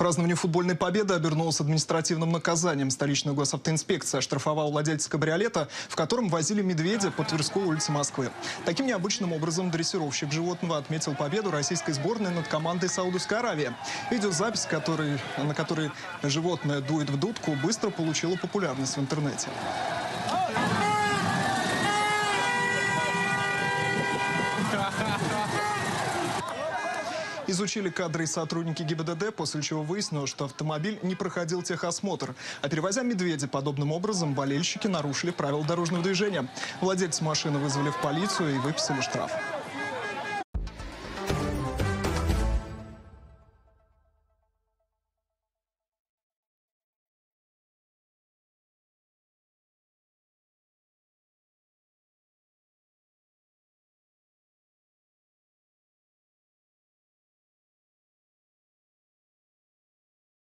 Празднование футбольной победы обернулось административным наказанием. Столичная госавтоинспекция оштрафовала владельца кабриолета, в котором возили медведя по Тверской улице Москвы. Таким необычным образом дрессировщик животного отметил победу российской сборной над командой Саудовской Аравии. Видеозапись, который, на которой животное дует в дудку, быстро получила популярность в интернете. Изучили кадры сотрудники ГИБДД, после чего выяснилось, что автомобиль не проходил техосмотр. А перевозя медведя подобным образом, болельщики нарушили правила дорожного движения. Владельцы машины вызвали в полицию и выписали штраф.